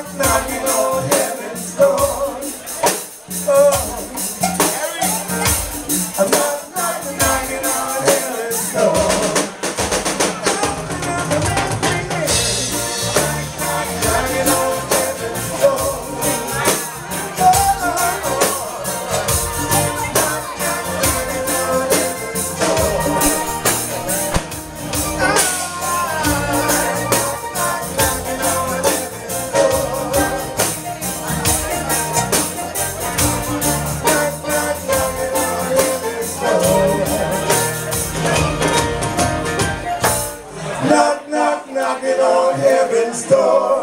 Oh, in store.